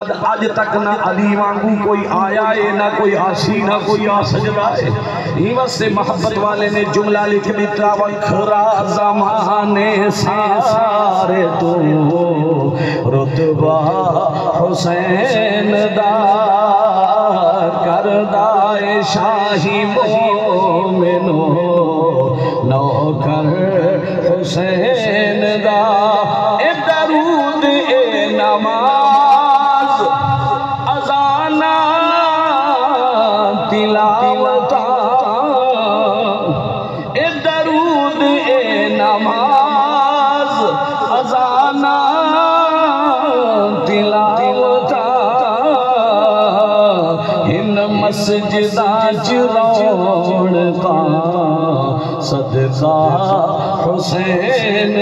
آج تک نہ علی وانگو کوئی آیا ہے، نہ کوئی آسی، نہ کوئی آ ہے۔ ہی سے محبت والے نے جملہ لکھ دیتا وکھرا زمانے سارے تو رتبہ حسین دا کردائے شاہی مومنو نوکر حسین ہن مسجدہ چروڑ کا صدقہ حسین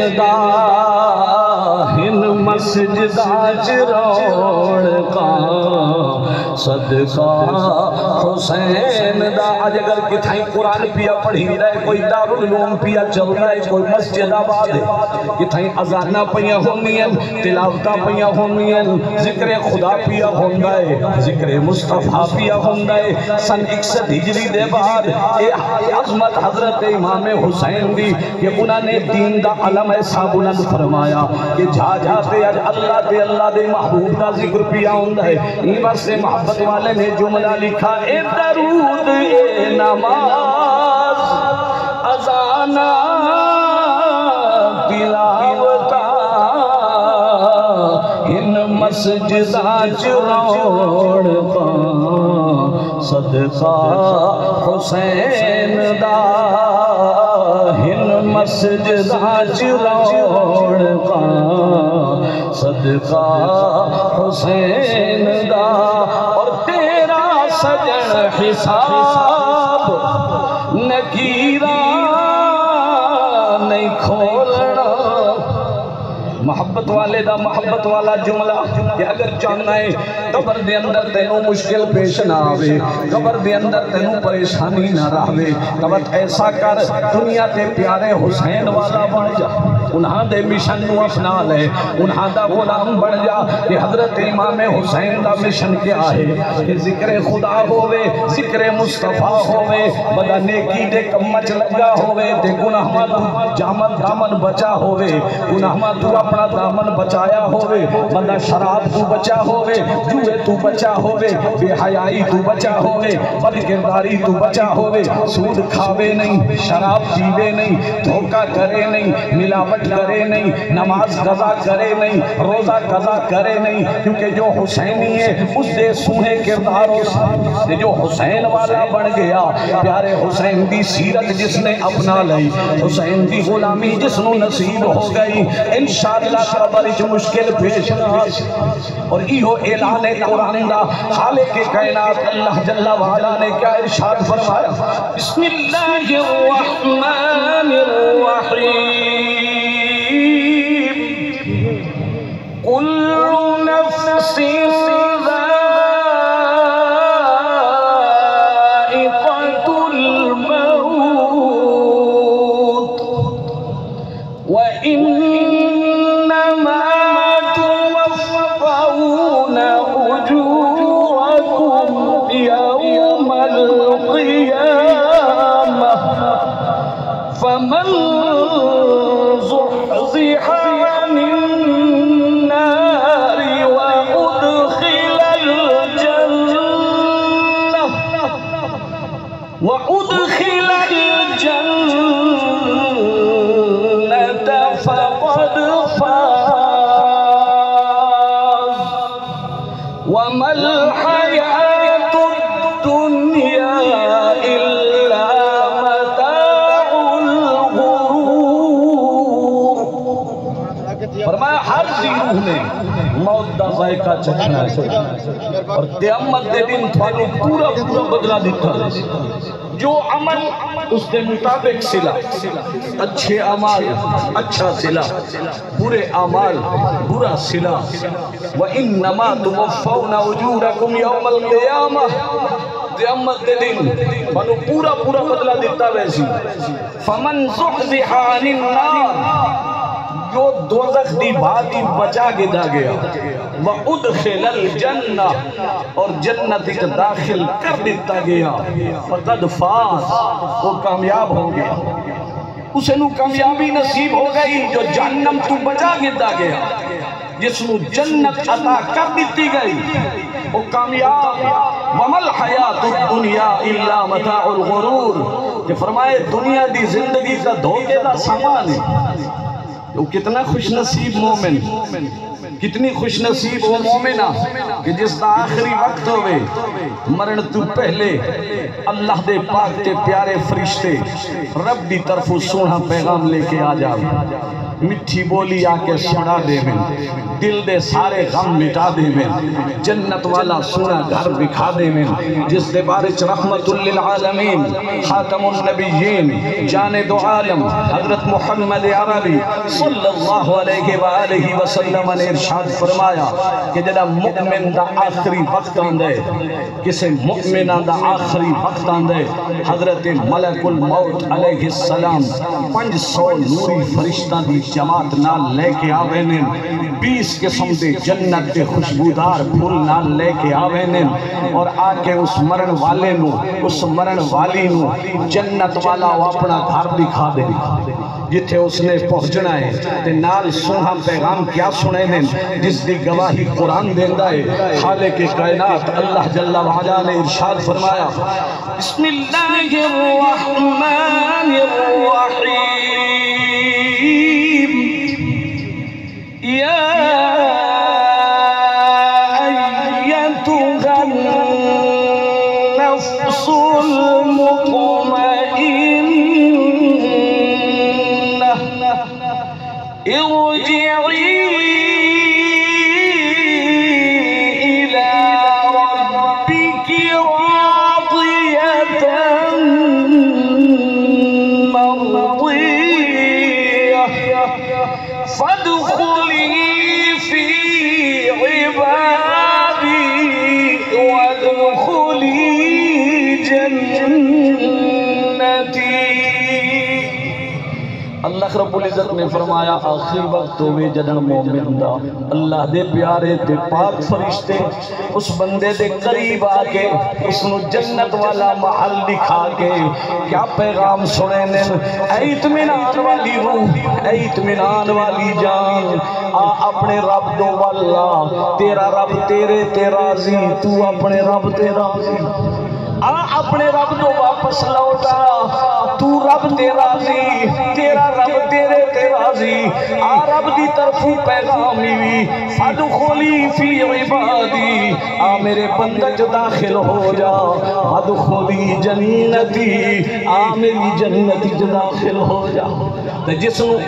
دا ہن مسجدہ چروڑ کا صدقہ حسین دا۔ آج اگر کتھائیں قرآن پیا پڑھی رہے، کوئی دارالعلوم پیا چل رہے، کوئی مسجد آباد ہے۔ کتھائیں ازانہ پیا ہونیاں، تلاوتہ پیا ہونیاں، ذکر خدا پیا ہوندائے ذکر مصطفیٰ پیا ہوندائے سن اکسد ہجری دے بعد اے عظمت حضرت امام حسین دی کہ انہوں نے دین دا علم ایسا بلند فرمایا کہ جا جاتے آج اللہ دے اللہ دے محبوب دا ذکر پیا ہوندائے ایمان سے محبت والے نے جملہ لکھا، اے درود، اے نماز ازانا تلاوتا ان مسجدہ چروڑ پا صدقہ حسین دا۔ ہن مسجدہ چروڑ پا صدقہ حسین دا اور تیرا سجن حساب محبت والے دا محبت والا جملہ کہ اگر چاہنا ہے قبر دے اندر تینوں مشکل پیش نہ آوے، قبر دے اندر تینوں پریشانی نہ رہوے۔ قبر ایسا کر، دنیا تے پیارے حسین والا بن جا۔ انہاں دے مشن نو اپنا لے۔ انہاں دا غلام بن جا کہ حضرت امام حسین دا مشن کیا ہے؟ کہ ذکر خدا ہووے، ذکر مصطفیٰ ہووے بدا نیکی دے کمچ لگا ہووے دے گناہ ما تو جامن دامن بچا ہووے۔ گناہ ما تو اپنا دامن بچایا ہووے بندہ شراب تو بچا ہووے، جوئے تو بچا ہووے، بے حیائی تو بچا ہووے بد کرداری تو بچا ہووے۔ سود کھاوے نہیں، شراب پیوے نہیں، دھوکہ کرے نہیں، ملاوٹ حج کرے نہیں، نماز قضا کرے نہیں، روزہ قضا کرے نہیں، کیونکہ جو حسینی ہے، اس دے سونے کرداروں سے جو حسین والا بن گیا، پیارے حسین دی سیرت جس نے اپنا لئی حسین دی غلامی جس نو نصیب ہو گئی، انشاءاللہ قبر جو مشکل پیش اور ایہو اعلان قرآن دا، خالق کائنات اللہ جل وعلا نے کیا ارشاد فرمایا؟ بسم اللہ الرحمن الرحیم۔ ہر جی سی نے موت دا ذائقہ چکھنا ہے۔ اور قیامت دے دن تھوڑے پورا پورا بدلہ دیتا ہے۔ جو عمل اس دے مطابق سلا۔ اچھے عمال اچھا سلا۔ برے عمال برا سلا۔ وَإِنَّمَا تُوَفَّوْنَ أُجُورَكُمْ يَوْمَ الْقِيَامَةِ۔ قیامت دے دن منو پورا پورا بدلہ دیتا ویسی فَمَنْ زُحْزِحَ عَنِ النَّارِ۔ جو دوزخ دی بھاتی بچا کے دا گیا. وَأُدْخِلَ الْجَنَّةِ اور جنت ایک داخل کر دیتا گیا. فَقَدْ فَاس وہ کامیاب ہو گیا. اسے نو کامیابی نصیب ہو گئی جو جہنم تو بچا کے دا گیا. جس نو جنت عطا کر دیتی گئی. وہ کامیاب. وَمَا الْحَيَاةُ الدُّنْيَا إِلَّا مَتَاعُ الْغُرُورِ. کہ فرمائے دنیا دی زندگی کا دھوکے دا سامان ہے. تو کتنا خوش نصیب مومن، کتنی خوش نصیب وہ مومنہ کہ جس دا آخری وقت ہوئے، مرن تو پہلے اللہ دے پاک تے پیارے فرشتے رب دی طرف سونا پیغام لے کے آ جاؤ مٹھی بولی آ کے سنا دے میں، دل دے سارے غم مٹا دے میں، جنت والا سونا گھر بکھا دے میں، جس دے بارچ رحمت للعالمین، خاتم النبیین جاند عالم، حضرت محمد عربی، صلی اللہ علیہ وآلہ وسلم نے ارشاد فرمایا کہ جدا مؤمن دا آخری وقت آندے کسے مؤمنہ دا آخری وقت آندے حضرت ملک الموت علیہ السلام، پنج سو نوری فرشتہ دی جماعت نال لے کے آوے بیس قسم دے جنت دے خوشبودار پھول نال لے کے آوے اور آ کے اس مرن والے نو، اس مرن والی نو جنت والا وہ اپنا گھر دکھا دے۔ جتھے اس نے پہنچنا ہے، تے نال سنہا پیغام کیا سنے نے، جس دی گواہی قرآن دیندہ ہے۔ خالق کائنات اللہ جل وعلا نے ارشاد فرمایا، بسم اللہ الرحمن الرحیم۔ نے فرمایا، آخری وقت ہوئے جدن مومن دا۔ اللہ دے پیارے تے پاک فرشتے اس بندے دے قریب آکے، اس نو جنت والا محل دکھا کے کیا پیغام سنے نے؟ اے اتمنان والی روح، اے اتمنان والی جان۔ آ اپنے رب دو واللہ، تیرا رب تیرے تے راضی، تو اپنے رب تے راضی۔ آ اپنے رب تو واپس لوٹا، تو رب تے راضی، تیرا رب تیرے تے راضی آ رب دی طرف پیغام ہوئی فدخلی فی عبادی آ میرے بندج داخل ہو جا فدخلی جنتی آ میری جنتی داخل ہو جا تے جس نو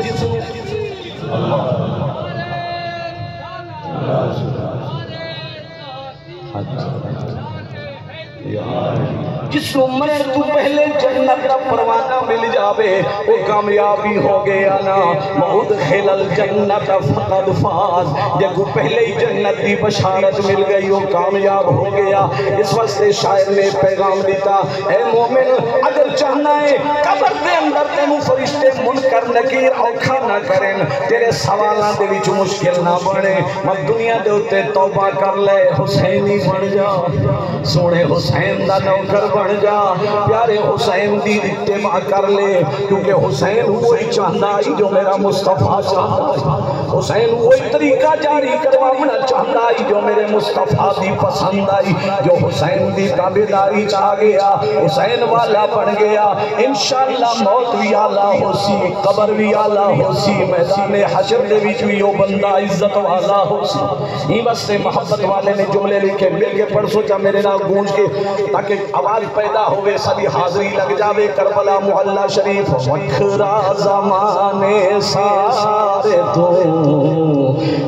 جس کو مرے تو پہلے جنت کا پروانہ مل جاوے، وہ کامیابی ہو گیا نا۔ مہد خیل الجنت فقد فاز۔ جب پہلے ہی جنت دی بشارت مل گئی، وہ کامیاب ہو گیا۔ اس وقت شاعر نے پیغام دیتا، اے مومن، اگر چاہنا ہے قبر دے اندر تینوں فرشتے منکر نکیر اوکھا نہ کریں تیرے سوالان دے وچ مشکل نہ بنے۔ مت دنیا دے ہوتے توبہ کر لے، حسینی بن جا۔ سونے حسین دا نوکر بن جا۔ پیارے حسین دی اتباع کر لے، کیونکہ حسین وہی چاہتا ہے جو میرا مصطفیٰ چاہتا ہے۔ حسین وہی طریقہ جاری کروانا چاہتا ہے جو میرے مصطفیٰ دی پسند آئی۔ جو حسین دی تابداری چاہ گیا، حسین والا بن گیا۔ انشاءاللہ موت بھی آلہ ہو سی قبر بھی آلہ ہو سی میدان حشر دے بھی جو بندہ عزت والا ہو سی ہی بس سے محبت والے نے جملے لکھے، مل کے پڑھ سوچا میرے نام گونج کے، تاکہ آواز پیدا ہوئے، سبھی حاضری لگ جاوے، کربلا محلہ شریف۔ وکھرا زمانے سارے تو۔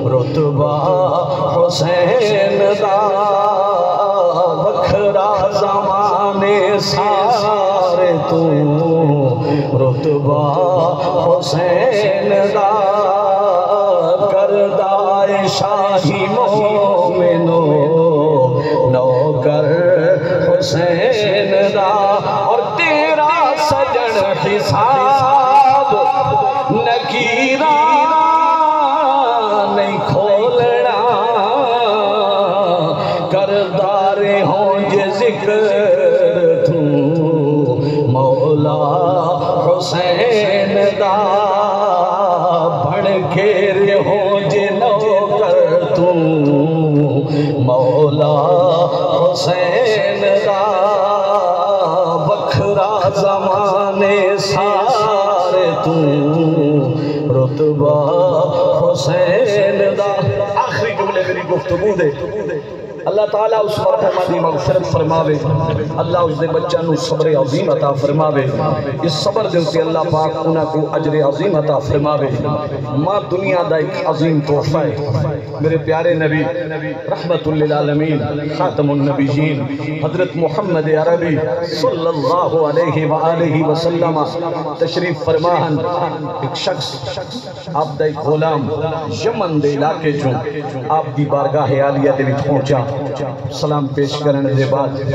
رتبہ حسین دا وکھرا زمانے سارے تو۔ رتبہ حسین دا کردائے شاہی مومنو نوکر حسین دا اور تیرا سجن حساب نکیرہ میری گفتگو دے اللہ تعالیٰ اس مرحومہ دی مغفرت فرماوے۔ اللہ اس دے بچہ نو صبر عظیم عطا فرماوے۔ اس صبر دے ہوتے اللہ پاک انہاں کو عجر عظیم عطا فرماوے۔ ماں دنیا دا ایک عظیم تحفہ ہے۔ میرے پیارے نبی، رحمت للعالمین، خاتم النبیین، حضرت محمد عربی صلی اللہ علیہ وآلہ وسلم، تشریف فرماہن، ایک شخص، آپ دا ایک غلام یمن دے علاقے جو آپ دی بارگاہ عالیہ دے وچ پہنچا۔ سلام پیش کرنے دے بعد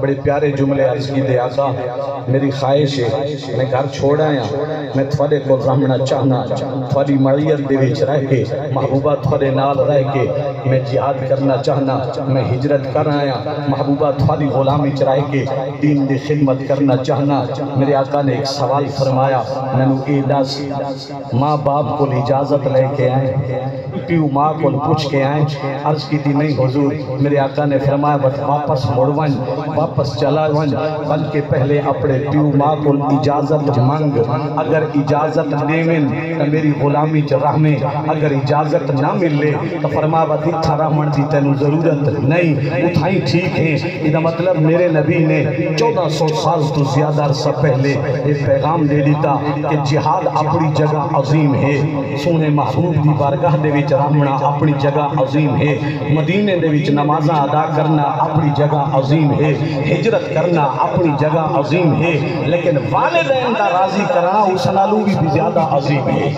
بڑے پیارے جملے عرض کی دے آقا، میری خواہش ہے، میں گھر چھوڑ آیا میں تھوڑے کو رہنا چاہنا، تھوڑی معیت دے وچ رہ کے، محبوبہ تھوڑے نال رہ کے میں جہاد کرنا چاہنا، میں ہجرت کر آیا محبوبہ تھوڑی غلامی چ رہ کے دین دی خدمت کرنا چاہنا۔ میرے آقا نے ایک سوال فرمایا میں نے اے دس، ماں باپ کو اجازت لے کے آئے پیو ماں کو پوچھ کے آئیں، عرض کی تھی نہیں حضور میرے آقا نے فرمایا، بس واپس مڑون، واپس چلا ون بلکہ پہلے اپنے پیو ماں کو اجازت مانگ۔ اگر اجازت دیوین تو میری غلامی چ رحمے۔ اگر اجازت نہ ملے تو فرما با دکھا رحمن دی تینو ضرورت نہیں۔ اتھائی ٹھیک ہے۔ یہ مطلب میرے نبی نے چودہ سو سال تو زیادہ عرصہ پہلے یہ پیغام دے دیتا کہ جہاد اپنی جگہ عظیم ہے۔ سونے محبوب دی بارگاہ دے وچ رحمنا اپنی جگہ عظیم ہے۔ مدینے دے وچ نمازاں ادا کرنا اپنی جگہ عظیم ہے، ہجرت کرنا اپنی جگہ عظیم ہے، لیکن والدین کا راضی کرنا اس نالو بھی زیادہ عظیم ہے۔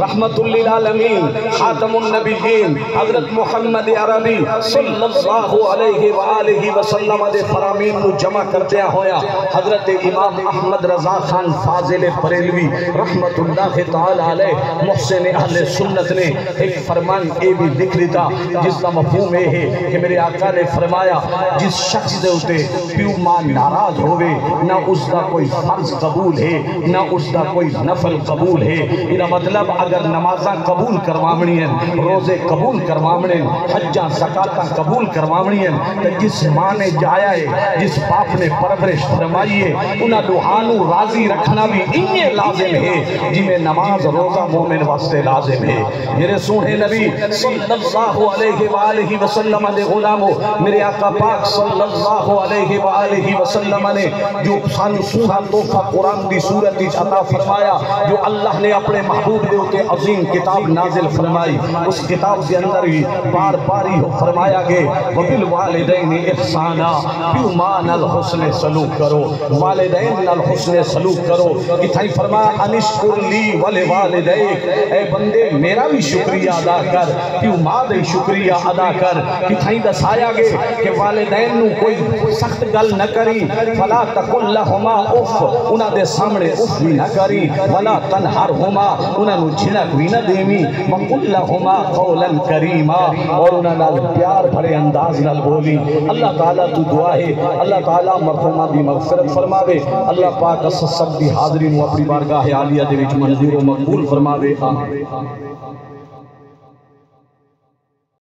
رحمت للعالمین خاتم النبیین حضرت محمد عربی صلی اللہ علیہ وآلہ وسلم دے فرامین نو جمع کردیا ہویا، حضرت امام احمد رضا خان فاضل پریلوی رحمت اللہ تعالی علیہ، محسن اہل سنت نے ایک فرمان اے بھی لکھ لیتا، جس کا مفہوم یہ ہے کہ میرے آقا نے فرمایا، جس شخص دے ہوتے پیو ماں ناراض ہوئے نہ اس کا کوئی فرض قبول ہے، نہ اس کا کوئی نفل قبول ہے یہ مطلب اگر نمازاں قبول کروامنی ہیں، روزے قبول کروامنی ہیں، حجاں زکاتاں قبول کروامنی ہیں، تو جس ماں نے جایا ہے، جس باپ نے پرورش فرمائی ہے، انہاں دوہانو راضی رکھنا بھی انہیں لازم ہے جی نماز روزہ مومن واسطے لازم ہے۔ میرے سونے نبی صلی اللہ علیہ وآلہ وسلم دے غلامو، میرے آقا پاک صلی اللہ علیہ وآلہ وسلم نے جو سانو سورہ توفہ قرآن دی صورت عطا فرمایا، جو اللہ نے اپنے محبوب دے ہوتے عظیم کتاب نازل فرمائی۔ اس کتاب کے اندر ہی بار بار ہی فرمایا گے وَبِالْوَالِدَيْنِ اِحْسَانًا پیو مان الحسن سلوک کرو۔ والدین الحسن سلوک کرو۔ اتھائی فرمایا انشکر لی ولی والدیک اے بندے، میرا بھی شکریہ ادا کر۔ پیو ماں دے شکریہ ادا کر۔ اتھائی دسایا گے کہ والدین نو کوئی سخت گل نہ کری۔ فلا تقل لہما اف۔ انہ دے سامنے اف بھی نہ کری۔ ولا تنہر ہما انہ نو جھنک بھی نہ دیمی وَقُلْ لَهُمَا قَوْلًا كَرِيمًا اور انہ نال پیار بھرے انداز نال بولی، اللہ تعالیٰ تو دعا ہے، اللہ تعالیٰ مرحومہ دی مغفرت فرماوے۔ اللہ پاک اس سب دی حاضرین و اپنی بارگاہ عالیہ دے وچ منظور و مقبول فرماوے، آمین۔